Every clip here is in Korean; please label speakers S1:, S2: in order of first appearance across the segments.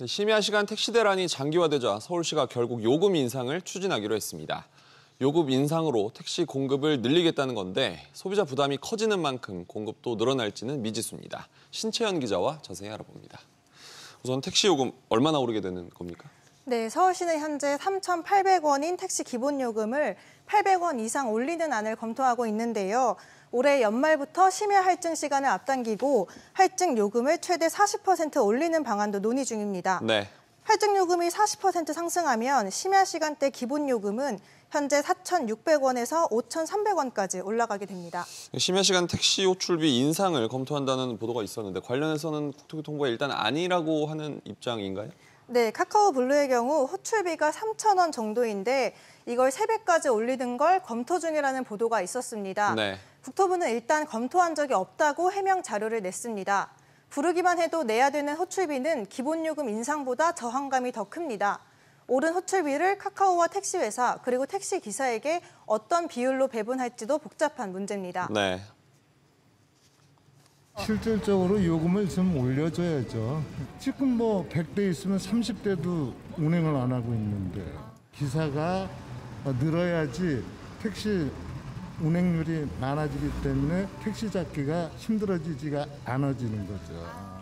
S1: 네, 심야 시간 택시 대란이 장기화되자 서울시가 결국 요금 인상을 추진하기로 했습니다. 요금 인상으로 택시 공급을 늘리겠다는 건데 소비자 부담이 커지는 만큼 공급도 늘어날지는 미지수입니다. 신채연 기자와 자세히 알아봅니다. 우선 택시 요금 얼마나 오르게 되는 겁니까?
S2: 네, 서울시는 현재 3,800원인 택시 기본 요금을 800원 이상 올리는 안을 검토하고 있는데요. 올해 연말부터 심야 할증 시간을 앞당기고 할증 요금을 최대 40% 올리는 방안도 논의 중입니다.
S1: 네.
S2: 할증 요금이 40% 상승하면 심야 시간대 기본 요금은 현재 4,600원에서 5,300원까지 올라가게 됩니다.
S1: 심야 시간 택시 호출비 인상을 검토한다는 보도가 있었는데 관련해서는 국토교통부가 일단 아니라고 하는 입장인가요?
S2: 네, 카카오 블루의 경우 호출비가 3,000원 정도인데 이걸 3배까지 올리는 걸 검토 중이라는 보도가 있었습니다.
S1: 네.
S2: 국토부는 일단 검토한 적이 없다고 해명 자료를 냈습니다. 부르기만 해도 내야 되는 호출비는 기본요금 인상보다 저항감이 더 큽니다. 오른 호출비를 카카오와 택시회사 그리고 택시기사에게 어떤 비율로 배분할지도 복잡한 문제입니다.
S1: 네.
S3: 실질적으로 요금을 좀 올려줘야죠. 지금 뭐 100대 있으면 30대도 운행을 안 하고 있는데 기사가 늘어야지 택시 운행률이 많아지기 때문에 택시 잡기가 힘들어지지가 않아지는 거죠.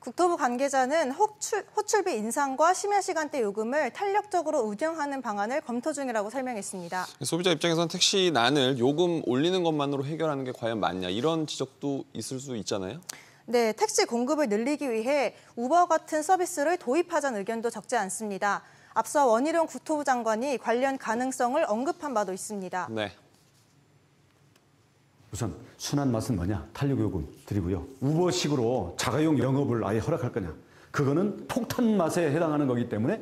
S2: 국토부 관계자는 호출, 호출비 인상과 심야 시간대 요금을 탄력적으로 운영하는 방안을 검토 중이라고 설명했습니다.
S1: 소비자 입장에서는 택시 난을 요금 올리는 것만으로 해결하는 게 과연 맞냐 이런 지적도 있을 수 있잖아요.
S2: 네, 택시 공급을 늘리기 위해 우버 같은 서비스를 도입하자는 의견도 적지 않습니다. 앞서 원희룡 국토부 장관이 관련 가능성을 언급한 바도 있습니다.
S1: 네.
S4: 우선 순한 맛은 뭐냐? 탄력요금 드리고요. 우버식으로 자가용 영업을 아예 허락할 거냐? 그거는 폭탄 맛에 해당하는 거기 때문에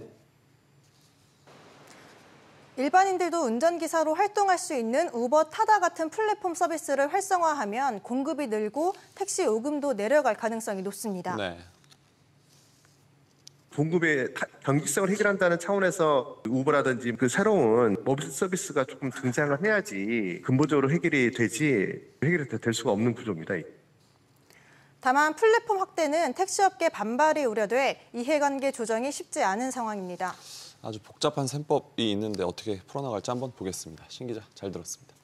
S2: 일반인들도 운전기사로 활동할 수 있는 우버 타다 같은 플랫폼 서비스를 활성화하면 공급이 늘고 택시 요금도 내려갈 가능성이 높습니다.
S1: 네.
S5: 공급의 경직성을 해결한다는 차원에서 우버라든지 그 새로운 모빌 서비스가 조금 등장을 해야지 근본적으로 해결이 되지 해결이 될 수가 없는 구조입니다.
S2: 다만 플랫폼 확대는 택시업계 반발이 우려돼 이해관계 조정이 쉽지 않은 상황입니다.
S1: 아주 복잡한 셈법이 있는데 어떻게 풀어나갈지 한번 보겠습니다. 신 기자 잘 들었습니다.